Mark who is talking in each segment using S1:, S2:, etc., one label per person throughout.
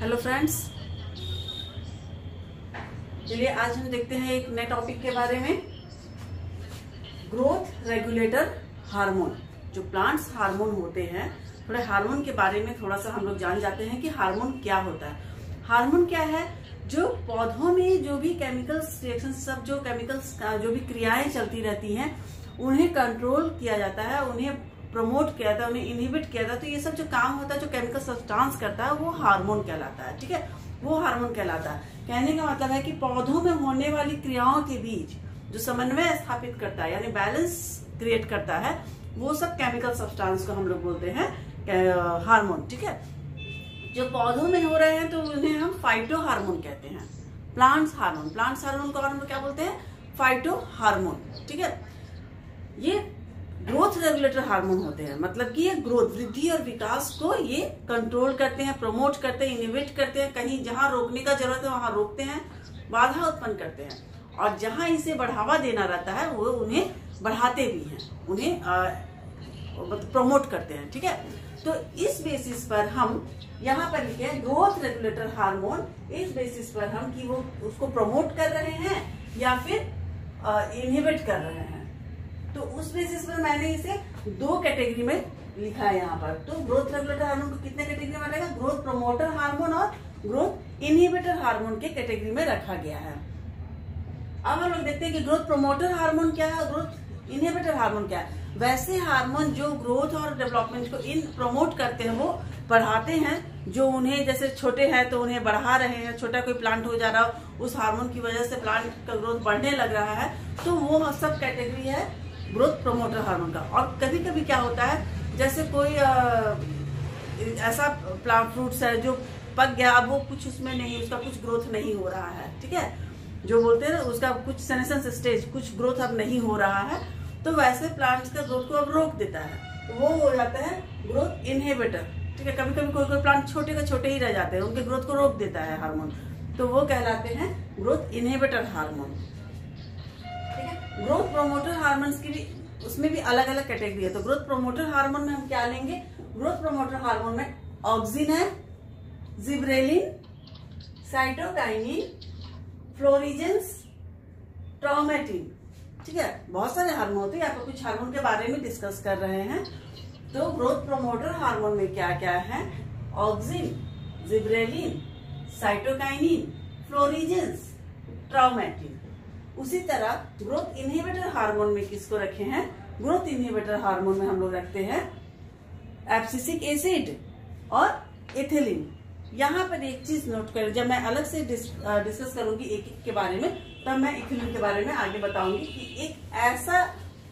S1: Hello friends चलिए, आज हम देखते हैं एक नए टॉपिक के बारे में. ग्रोथ रेगुलेटर हार्मोन जो प्लांट्स हार्मोन होते हैं, थोड़े हार्मोन के बारे में थोड़ा सा हम लोग जान जाते हैं कि हार्मोन क्या होता है. हार्मोन क्या है? जो पौधों में जो भी केमिकल्स रिएक्शन सब जो केमिकल्स जो भी क्रियाएँ चलती रहती हैं, उन्हें कंट्रोल किया जाता है, उन्हें प्रमोट किया था, उन्हें इनहिबिट किया था तो ये सब जो काम होता है, जो केमिकल सब्सटेंस करता है, वो हार्मोन कहलाता है, ठीक है? वो हार्मोन कहलाता है। कहने का मतलब है कि पौधों में होने वाली क्रियाओं के बीच जो समन्वय स्थापित करता है, यानी बैलेंस क्रिएट करता है, वो सब केमिकल सब्सटेंस को हम लोग बोलते हैं हार्मोन ठीक है? जो पौधों में हो रहे हैं तो उन्हें हम फाइटो हार्मोन कहते हैं। प्लांट्स हार्मोन प्लांट्स हार्मोन को हम क्या बोलते हैं? फाइटो हार्मोन ठीक है? ये ग्रोथ रेगुलेटर हार्मोन होते हैं। मतलब कि ये ग्रोथ वृद्धि और विकास को ये कंट्रोल करते हैं प्रमोट करते हैं इनिवेट करते हैं। कहीं जहाँ रोकने का ज़रूरत है, वहाँ रोकते हैं, बाधा उत्पन्न करते हैं। और जहाँ इसे बढ़ावा देना रहता है, वो उन्हें बढ़ाते भी हैं, उन्हें मतलब प्रमोट करते हैं, ठीक है? तो इस बेसिस पर हम, यहाँ पर लिखे हैं ग्रोथ रेगुलेटर हार्मोन इस बेसिस पर हम कि वो उसको प्रमोट कर रहे हैं या फिर इनहिबिट कर रहे हैं। तो उस बेसिस पर मैंने इसे दो कैटेगरी में लिखा है यहाँ पर। तो ग्रोथ रेगुलेटर हार्मोन को कितने कैटेगरी में रहेगा ग्रोथ प्रोमोटर हार्मोन और ग्रोथ इनहिबिटर हार्मोन के कैटेगरी में रखा गया है। अब हम लोग देखते हैं कि ग्रोथ प्रोमोटर हार्मोन क्या है ग्रोथ इनहिबिटर हार्मोन क्या है। वैसे हार्मोन जो ग्रोथ और डेवलपमेंट को इन प्रमोट करते हैं, वो बढ़ाते हैं, जो उन्हें जैसे छोटे हैं तो उन्हें बढ़ा रहे हैं, छोटा कोई प्लांट हो जा रहा हो, उस हार्मोन की वजह से प्लांट का ग्रोथ बढ़ने लग रहा है। तो वो सब कैटेगरी है ग्रोथ प्रोमोटर हार्मोन का। और कभी कभी क्या होता है, जैसे कोई ऐसा प्लांट फ्रूट्स है जो पक गया, अब वो कुछ उसमें नहीं, उसका कुछ ग्रोथ नहीं हो रहा है, ठीक है? जो बोलते हैं उसका कुछ सेनेसेंस स्टेज कुछ ग्रोथ अब नहीं हो रहा है तो वैसे प्लांट्स का ग्रोथ को अब रोक देता है। वो हो जाता है ग्रोथ इनहेबिटर ठीक है? कभी कभी कोई कोई प्लांट छोटे का छोटे ही रह जाते हैं, उनके ग्रोथ को रोक देता है हार्मोन तो वो कहलाते हैं growth inhibitor hormone growth promoter hormones की भी, उसमें भी अलग अलग कैटेगरी है। तो ग्रोथ प्रोमोटर हार्मोन में हम क्या लेंगे? ग्रोथ प्रोमोटर हार्मोन में auxin gibberellin cytokinin florigens traumatin ठीक है? बहुत सारे हार्मोन होते हैं। पर कुछ हार्मोन के बारे में डिस्कस कर रहे हैं। तो ग्रोथ प्रोमोटर हार्मोन में क्या क्या है? Auxin gibberellin cytokinin florigens traumatin उसी तरह ग्रोथ इनहिबिटर हार्मोन में किसको रखे हैं? ग्रोथ इनहिबिटर हार्मोन में हम लोग रखते हैं एप्सिसिक एसिड और एथिलीन यहाँ पर एक चीज़ नोट कर जब मैं अलग से डिस, डिस्कस करूँगी एक एक के बारे में तब मैं इथिलीन के बारे में आगे बताऊँगी कि एक ऐसा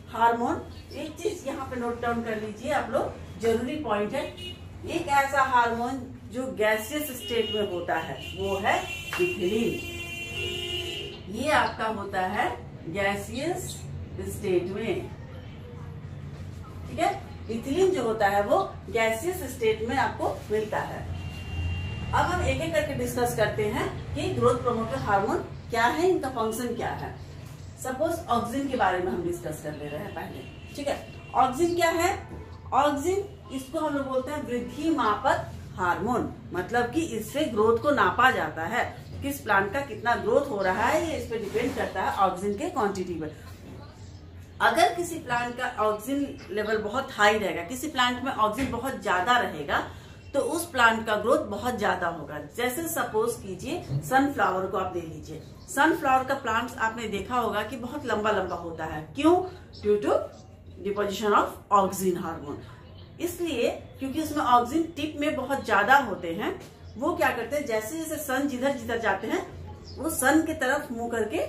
S1: हार्मोन एक चीज़ यहाँ पे नोट डाउन कर लीजिए आप लोग ज़रूरी पॉइंट है। एक ऐसा हार्मोन जो गैसियस स्टेट में होता है वो है इथिलीन ये आपका होता है गैसियस स्टेट में। ठीक है? इथिलीन जो होता है वो गैसियस स्टेट में आपको मिलता है। अब हम एक एक करके डिस्कस करते हैं कि ग्रोथ प्रोमोटर हार्मोन क्या है, इनका फ़ंक्शन क्या है। सपोज़ ऑक्सीजन के बारे में हम डिस्कस कर ले रहे हैं पहले। ठीक है? ऑक्सीजन क्या है? ऑक्सीजन इसको हम लोग बोलते हैं वृद्धि मापक हार्मोन मतलब कि इससे ग्रोथ को नापा जाता है। किस प्लांट का कितना ग्रोथ हो रहा है, ये इस पर डिपेंड करता है ऑक्सीजन के क्वांटिटी पर। अगर किसी प्लांट का ऑक्सीजन लेवल बहुत हाई रहेगा, किसी प्लांट में ऑक्सीजन बहुत ज़्यादा रहेगा तो उस प्लांट का ग्रोथ बहुत ज़्यादा होगा। जैसे सपोज़ कीजिए सनफ्लावर को आप ले लीजिए। सनफ्लावर का प्लांट आपने देखा होगा कि बहुत लंबा लंबा होता है। क्यों? Due to deposition of oxygen hormone इसलिए क्योंकि उसमें ऑक्सीजन टिप में बहुत ज़्यादा होते हैं वो क्या करते हैं, जैसे जैसे सन जिधर जिधर जाते हैं, वो सन के तरफ़ मुँह करके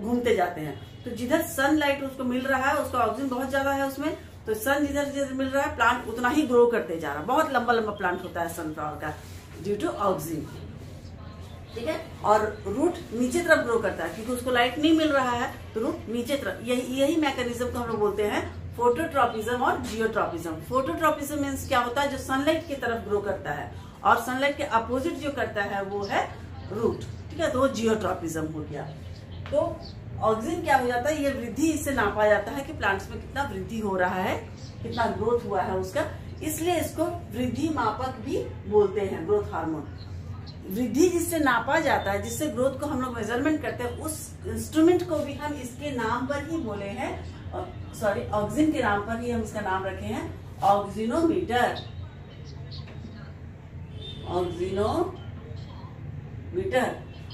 S1: घूमते जाते हैं। तो जिधर सन लाइट उसको मिल रहा है, उसका ऑक्सीजन बहुत ज़्यादा है उसमें तो सन जिधर जिधर मिल रहा है प्लांट उतना ही ग्रो करते जा रहा है। बहुत लंबा लंबा प्लांट होता है सनफ्लावर का ड्यू टू ऑक्सीजन ठीक है? और रूट नीचे तरफ़ ग्रो करता है, क्योंकि उसको लाइट नहीं मिल रहा है तो रूट नीचे तरफ़, यही यही मैकेनिज्म को हम लोग बोलते हैं फोटोट्रॉपिज्म और जियोट्रॉपिज्म फोटोट्रॉपिज्म मीन्स क्या होता है, जो सनलाइट की तरफ़ ग्रो करता है और सनलाइट के अपोजिट जो करता है, वो है रूट ठीक है? तो जियोट्रॉपिज्म हो गया. तो ऑक्सीजन क्या हो जाता है? ये वृद्धि इससे नापा जाता है कि प्लांट्स में कितना वृद्धि हो रहा है, कितना ग्रोथ हुआ है उसका. इसलिए इसको वृद्धि मापक भी बोलते हैं ग्रोथ हार्मोन वृद्धि जिससे नापा जाता है, जिससे ग्रोथ को हम लोग मेज़रमेंट करते हैं, उस इंस्ट्रूमेंट को भी हम इसके नाम पर ही बोले हैं. सॉरी ऑक्सीजन के नाम पर ही हम इसका नाम रखे हैं. ऑक्सीनोमीटर ऑक्सीनोमीटर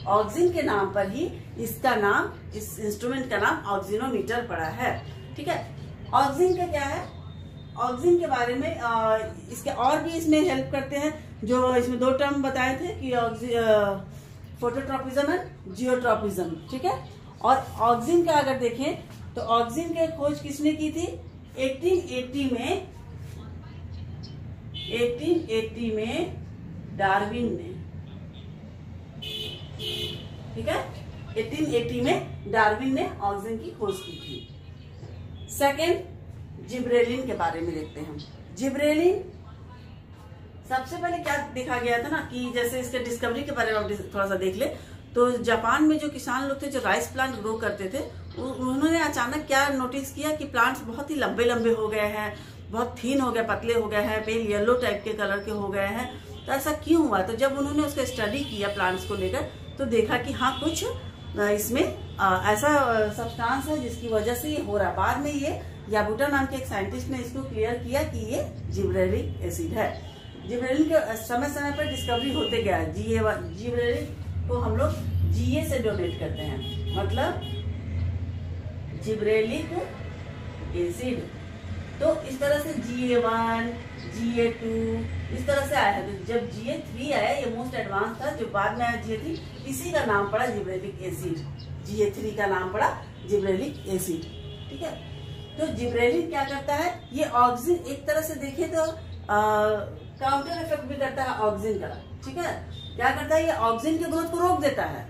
S1: ऑक्सीजन के नाम पर ही इसका नाम इस इंस्ट्रूमेंट का नाम ऑक्सीनोमीटर पड़ा है। ठीक है? ऑक्सीजन का क्या है? ऑक्सीजन के बारे में आ, इसके और भी इसमें हेल्प करते हैं जो इसमें दो टर्म बताए थे कि फोटोट्रॉपिज्म एंड जियोट्रॉपिज्म ठीक है? और ऑक्सीजन का अगर देखें तो ऑक्सीजन की खोज किसने की थी? 1880 में 1880 में डार्विन ने। ठीक है? 1880 में डार्विन ने ऑक्सीजन की खोज की थी। सेकेंड जिब्रेलिन के बारे में देखते हैं जिब्रेलिन, सबसे पहले क्या देखा गया था ना कि जैसे इसके डिस्कवरी के बारे में थोड़ा सा देख ले तो जापान में जो किसान लोग थे, जो राइस प्लांट ग्रो करते थे उन्होंने अचानक क्या नोटिस किया कि प्लांट्स बहुत ही लंबे लंबे हो गए हैं, बहुत थीन हो गए, पतले हो गए हैं पेल येलो टाइप के कलर के हो गए हैं तो ऐसा क्यों हुआ? तो जब उन्होंने उसका स्टडी किया प्लांट्स को लेकर तो देखा कि हाँ कुछ इसमें ऐसा सब्सटेंस है जिसकी वजह से ये हो रहा बाद में ये याबूटा नाम के एक साइंटिस्ट ने इसको क्लियर किया कि ये जिब्रेलिक एसिड है। जिब्रेलिन के समय समय पर डिस्कवरी होते गया जीए जिब्रेलिन को हम लोग जीए से डोनेट करते हैं। मतलब जिब्रेलिक एसिड तो इस तरह से जी ए वन जी ए टू इस तरह से आया है। तो जब जी ए थ्री आया, ये मोस्ट एडवांस था, जो बाद में आया जी ए थ्री इसी का नाम पड़ा gibberellic acid G A three का नाम पड़ा जिब्रेलिक एसिड ठीक है? तो जिब्रेलिन क्या करता है? ये ऑक्सीजन एक तरह से देखे तो काउंटर इफ़ेक्ट भी करता है ऑक्सीजन का, ठीक है? क्या करता है? ये ऑक्सीजन के ग्रोथ को रोक देता है।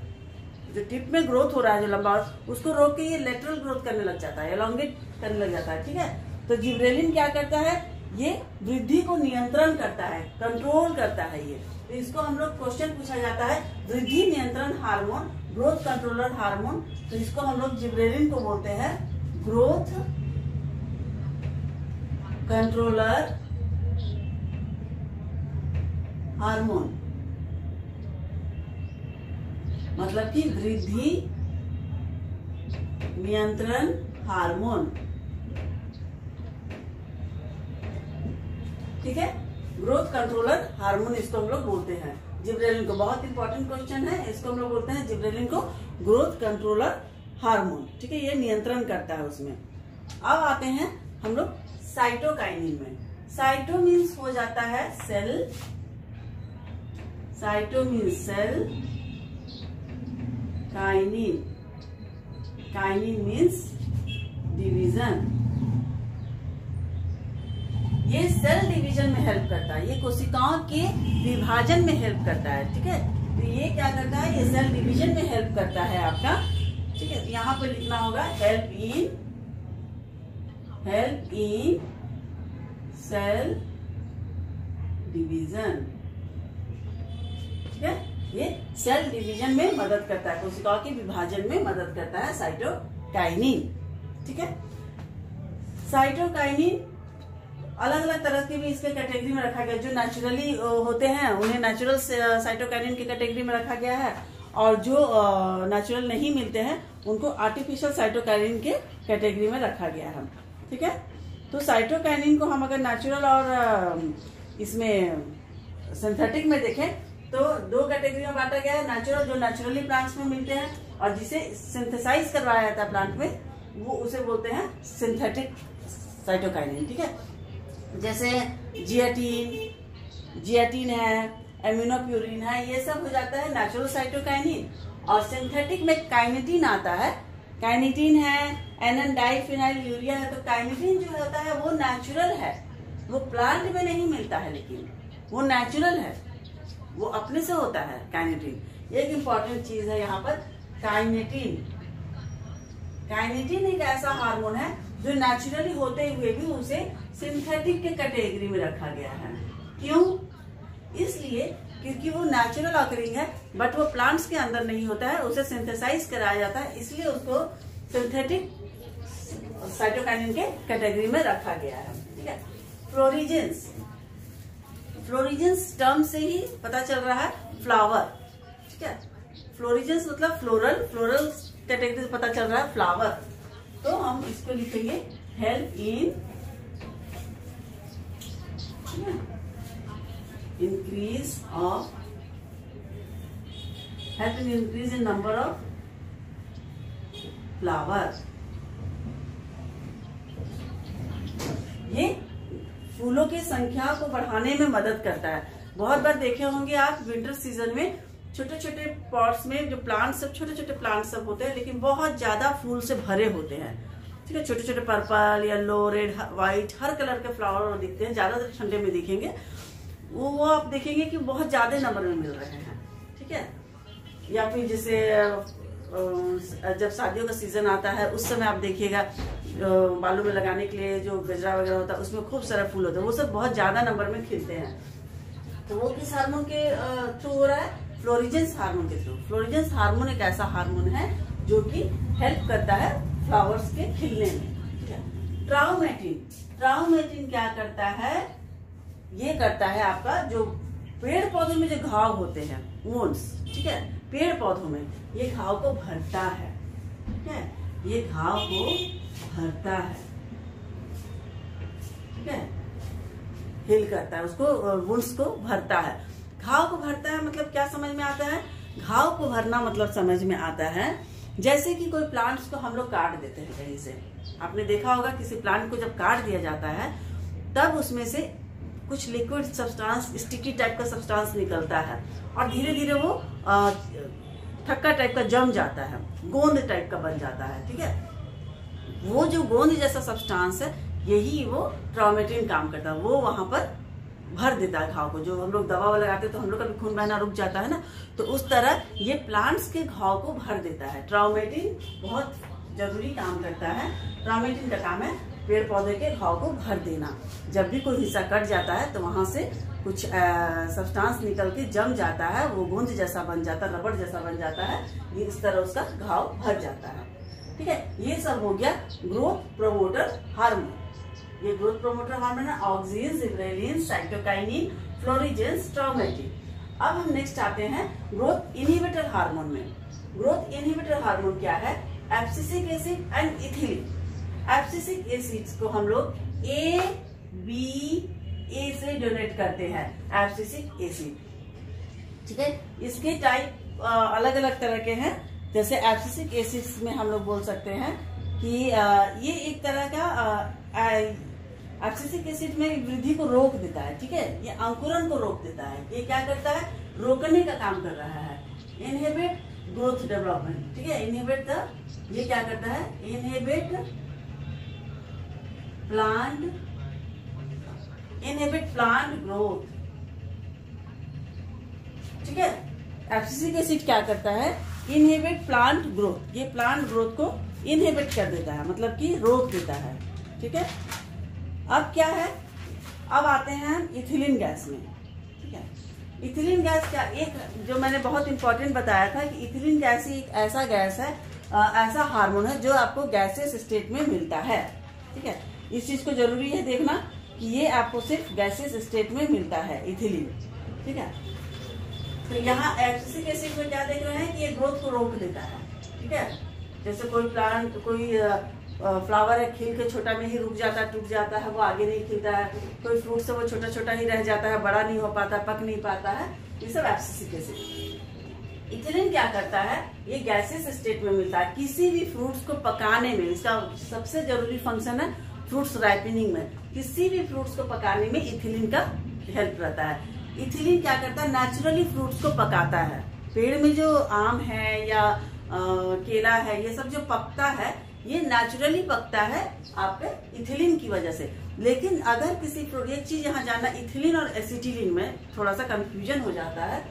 S1: जो टिप में ग्रोथ हो रहा है, जो लंबा, उसको रोक के ये लेटरल ग्रोथ करने लग जाता है एलोंगेट करने लग जाता है, ठीक है? तो जिब्रेलिन क्या करता है? ये वृद्धि को नियंत्रण करता है कंट्रोल करता है ये। तो इसको हम लोग क्वेश्चन पूछा जाता है, वृद्धि नियंत्रण हार्मोन ग्रोथ कंट्रोलर हार्मोन तो इसको हम लोग जिब्रेलिन को बोलते हैं ग्रोथ कंट्रोलर हार्मोन। मतलब कि वृद्धि नियंत्रण हार्मोन। ठीक है? ग्रोथ कंट्रोलर हार्मोन इसको हम लोग बोलते हैं। जिब्रेलिन को बहुत इंपॉर्टेंट क्वेश्चन है। इसको हम लोग बोलते हैं जिब्रेलिन को ग्रोथ कंट्रोलर हार्मोन ठीक है? ये नियंत्रण करता है उसमें। अब आते हैं हम लोग साइटोकाइनिन में। साइटो मीन्स हो जाता है cell cyto means cell kinin kinin means division ये सेल डिवीज़न में हेल्प करता है, ये कोशिकाओं के विभाजन में हेल्प करता है, ठीक है? तो ये क्या करता है, ये सेल डिवीज़न में हेल्प करता है आपका, ठीक है? यहाँ पर लिखना होगा help in help in cell division ठीक है? ये सेल डिवीज़न में मदद करता है, कोशिकाओं के विभाजन में मदद करता है साइटोकाइनिन ठीक है? साइटोकाइनिन अलग अलग तरह के भी इसके कैटेगरी में रखा गया, जो नेचुरली होते हैं, उन्हें नेचुरल साइटोकाइनिन की कैटेगरी में रखा गया है। और जो नेचुरल नहीं मिलते हैं, उनको आर्टिफिशियल साइटोकाइनिन के कैटेगरी में रखा गया है। ठीक है? तो साइटोकाइनिन को हम अगर नेचुरल और इसमें सिंथेटिक में देखें तो दो कैटेगरी में बांटा गया है नेचुरल जो नेचुरली प्लांट्स में मिलते हैं, और जिसे सिंथेसाइज करवाया जाता है प्लांट में, वो उसे बोलते हैं सिंथेटिक साइटोकाइनिन ठीक है? जैसे जियाटीन जियाटीन है एम्यूनोप्यूरिन है, ये सब हो जाता है नेचुरल साइटोकाइनिन और सिंथेटिक में काइनेटिन आता है। काइनेटिन है एन डाइफिनाइल यूरिया है तो काइनेटिन जो होता है वो नेचुरल है। वो प्लांट में नहीं मिलता है लेकिन वो नेचुरल है। वो अपने से होता है काइनेटिन एक इंपॉर्टेंट चीज़ है यहाँ पर काइनेटिन काइनेटिन एक ऐसा हार्मोन है जो नेचुरली होते हुए भी उसे सिंथेटिक के कैटेगरी में रखा गया है। क्यों? इसलिए क्योंकि वो नेचुरल ऑकरिंग है बट वो प्लांट्स के अंदर नहीं होता है, उसे सिंथेसाइज कराया जाता है, इसलिए उसको सिंथेटिक साइटोकाइनिन के कैटेगरी में रखा गया है। ठीक है? फ्लोरिजेंस फ्लोरिजेंस टर्म से ही पता चल रहा है फ्लावर ठीक है? फ्लोरिजेंस मतलब फ्लोरल फ्लोरल कैटेगरी से पता चल रहा है फ्लावर तो हम इसको लिखेंगे help in increase of help in increase in number of flower ये फूलों की संख्या को बढ़ाने में मदद करता है। बहुत बार देखे होंगे आप विंटर सीज़न में छोटे छोटे पॉट्स में जो प्लांट सब छोटे छोटे प्लांट सब होते हैं, लेकिन बहुत ज़्यादा फूल से भरे होते हैं। ठीक है छोटे छोटे पर्पल येलो रेड व्हाइट हर कलर के फ्लावर दिखते हैं, ज़्यादातर ठंडे में दिखेंगे। वो वो आप देखेंगे कि बहुत ज़्यादा नंबर में मिल रहे हैं, ठीक है? या फिर जैसे जब शादियों का सीज़न आता है, उस समय आप देखिएगा बालू में लगाने के लिए जो गजरा वगैरह होता है, उसमें खूब सारा फूल होता है। वो सब बहुत ज़्यादा नंबर में खिलते हैं। तो वो किस हार्मोन के थ्रू हो रहा है? फ्लोरिजेंस हार्मोन के थ्रू फ्लोरिजेंस हार्मोन एक ऐसा हार्मोन है जो कि हेल्प करता है फ्लावर्स के खिलने में ट्राउमेटिन ट्राउमेटिन क्या करता है? ये करता है आपका जो पेड़ पौधों में जो घाव होते हैं वोन्स ठीक है? पेड़ पौधों में, ये घाव को भरता है, ठीक है? ये घाव को भरता है, ठीक है? हिल करता है, उसको वुंस को भरता है। घाव को भरता है मतलब क्या समझ में आता है? घाव को भरना मतलब समझ में आता है जैसे कि कोई प्लांट्स को हम लोग काट देते हैं कहीं से। आपने देखा होगा किसी प्लांट को जब काट दिया जाता है, तब उसमें से कुछ लिक्विड सब्सटेंस स्टिकी टाइप का सब्सटेंस निकलता है और धीरे धीरे वो ठक्का टाइप का जम जाता है, गोंद टाइप का बन जाता है, ठीक है? वो जो गोंद जैसा सब्सटेंस है, यही वो ट्रामेटिन काम करता है, वो वहाँ पर भर देता है घाव को। जो हम लोग दवा लगाते हैं तो हम लोग का खून बहना रुक जाता है ना? तो उस तरह ये प्लांट्स के घाव को भर देता है। ट्रामेटिन बहुत ज़रूरी काम करता है। ट्रामेटिन का काम है पेड़ पौधे के घाव को भर देना। जब भी कोई हिस्सा कट जाता है तो वहाँ से कुछ सब्सटेंस निकल के जम जाता है, वो गूंज जैसा बन जाता है, रबड़ जैसा बन जाता है, ये इस तरह उसका घाव भर जाता है। ठीक है? ये सब हो गया ग्रोथ प्रोमोटर हार्मोन ये ग्रोथ प्रोमोटर हार्मोन है auxin gibberellin cytokinin florigens traumatin अब हम नेक्स्ट आते हैं ग्रोथ इनिबिटर हार्मोन में। ग्रोथ इनिबिटर हार्मोन क्या है? Abscisic acid and ethylene abscisic acids को हम लोग ए बी ए से डोनेट करते हैं एप्सिसिक एसिड ठीक है? इसके टाइप अलग अलग तरह के हैं। जैसे एप्सिसिक एसिड्स में हम लोग बोल सकते हैं कि ये एक तरह का एप्सिसिक एसिड में वृद्धि को रोक देता है, ठीक है? ये अंकुरन को रोक देता है। ये क्या करता है? रोकने का काम कर रहा है। इनहेबिट ग्रोथ डेवलपमेंट ठीक है? इनहेबिट ये क्या करता है? Inhibit plant inhibit plant growth ठीक है? एफसीसी एसिड क्या करता है? इनहेबिट प्लांट ग्रोथ ये प्लांट ग्रोथ को इनहेबिट कर देता है मतलब कि रोक देता है। ठीक है? अब क्या है? अब आते हैं हम इथिलीन गैस में। ठीक है? इथिलीन गैस क्या एक जो मैंने बहुत इंपॉर्टेंट बताया था कि इथिलीन गैस ही एक ऐसा गैस है आ, ऐसा हार्मोन है जो आपको गैसेस स्टेट में मिलता है। ठीक है? इस चीज़ को ज़रूरी है देखना कि ये आपको सिर्फ़ गैसेस स्टेट में मिलता है इथिलीन। ठीक है? तो यहाँ एसिक एसिड में क्या देख रहे हैं कि ये ग्रोथ को रोक देता है। ठीक है? जैसे कोई प्लांट कोई फ्लावर है खिल के छोटा में ही रुक जाता है टूट जाता है वो आगे नहीं खिलता है। कोई फ्रूट से वो छोटा छोटा ही रह जाता है बड़ा नहीं हो पाता पक नहीं पाता है। ये सब एप्सिसिक इथिलीन क्या करता है? ये गैसेस स्टेट में मिलता है। किसी भी फ्रूट्स को पकाने में इसका सबसे ज़रूरी फ़ंक्शन है फ्रूट्स राइपनिंग में। किसी भी फ्रूट्स को पकाने में इथिलीन का हेल्प रहता है। इथिलीन क्या करता है? नेचुरली फ्रूट्स को पकाता है। पेड़ में जो आम है या आ, केला है ये सब जो पकता है ये नेचुरली पकता है आपके इथिलीन की वजह से। लेकिन अगर किसी एक चीज़ यहाँ जाना इथिलीन और एसिटिलीन में थोड़ा सा कंफ्यूजन हो जाता है।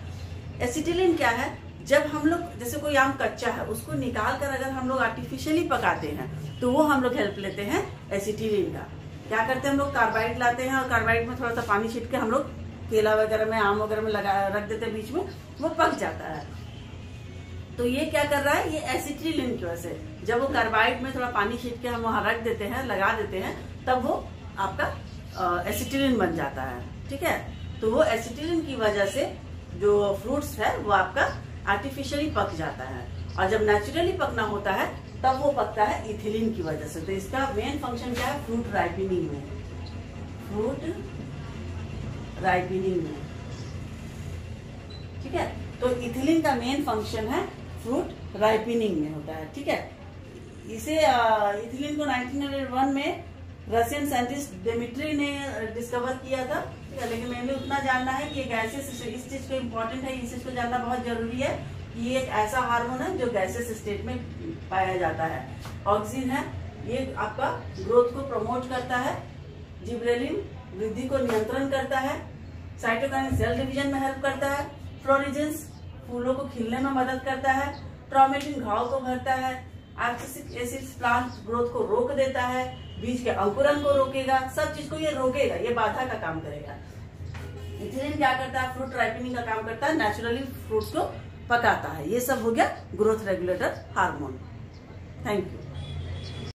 S1: एसिटिलीन क्या है? जब हम लोग, जैसे कोई आम कच्चा है, उसको निकाल कर अगर हम लोग आर्टिफिशियली पकाते हैं तो वो हम लोग हेल्प लेते हैं एसिटिलीन का। क्या करते हैं हम लोग? कार्बाइड लाते हैं और कार्बाइड में थोड़ा सा पानी छीट के हम लोग केला वगैरह में, आम वगैरह में लगा, रख देते हैं बीच में, वो पक जाता है। तो ये क्या कर रहा है? ये एसिटिलीन की वजह से। जब वो कार्बाइड में थोड़ा पानी छीट के हम वहाँ रख देते हैं, लगा देते हैं, तब वो आपका एसिटिलिन बन जाता है। ठीक है? तो वो एसिटिलिन की वजह से जो फ्रूट्स है, वो आपका आर्टिफिशियली पक जाता है। और जब नेचुरली पकना होता है, तब वो पकता है इथिलीन की वजह से। तो इसका मेन फ़ंक्शन क्या है? फ्रूट राइपिनिंग में। फ्रूट राइपिनिंग में। ठीक है? तो इथिलीन का मेन फ़ंक्शन है फ्रूट राइपिनिंग में होता है, ठीक है? इसे इथिलीन को 1901 में रशियन साइंटिस्ट डेमिट्री ने डिस्कवर किया था लेकिन मैंने उतना जानना है कि गैसेस इस चीज़ को इम्पोर्टेंट है, इस चीज़ को जानना बहुत ज़रूरी है कि ये एक ऐसा हार्मोन है जो गैसेस स्टेट में पाया जाता है। ऑक्सीजन है, ये आपका ग्रोथ को प्रमोट करता है जिब्रेलिन वृद्धि को नियंत्रण करता है साइटोकाइन सेल डिवीज़न में हेल्प करता है फ्लोरिजेंस फूलों को खिलने में मदद करता है, ट्रोमेटिन घाव को भरता है आर्टिसिक एसिड प्लांट ग्रोथ को रोक देता है, बीज के अंकुरन को रोकेगा, सब चीज़ को ये रोकेगा, ये बाधा का काम करेगा। इथिलीन क्या करता है? फ्रूट राइपनिंग का काम करता है नेचुरली फ्रूट को पकाता है। ये सब हो गया growth regulator hormone thank you